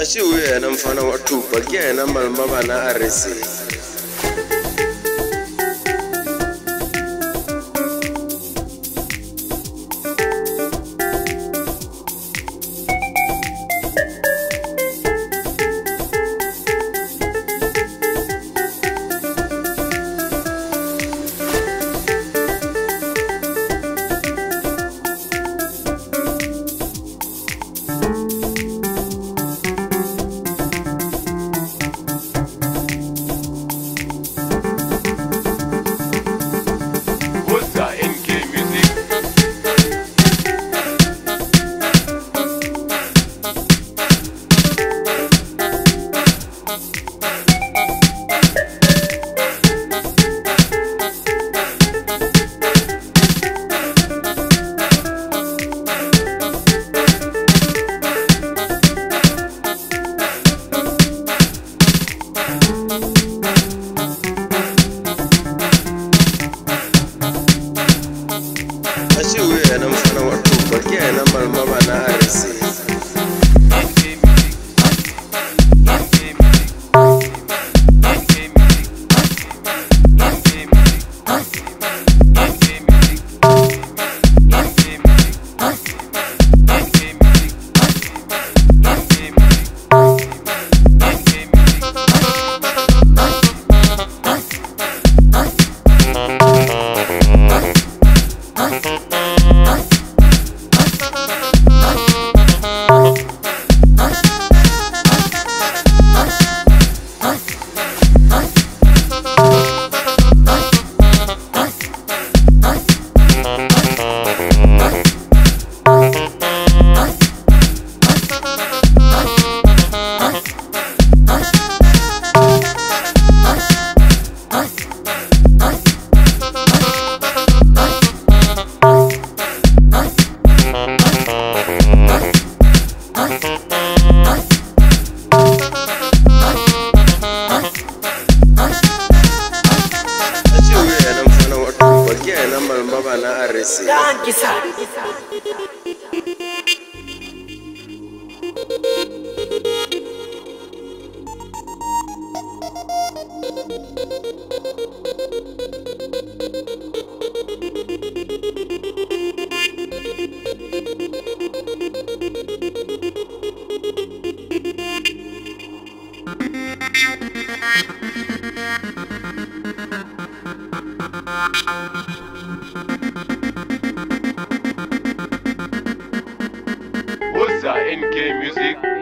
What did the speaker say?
ashiwe yena mfana wa thupa ke yena malomabana a se ashe wuya na fara wato bakiya nan marmama na arsi guitar. Thank in-game music.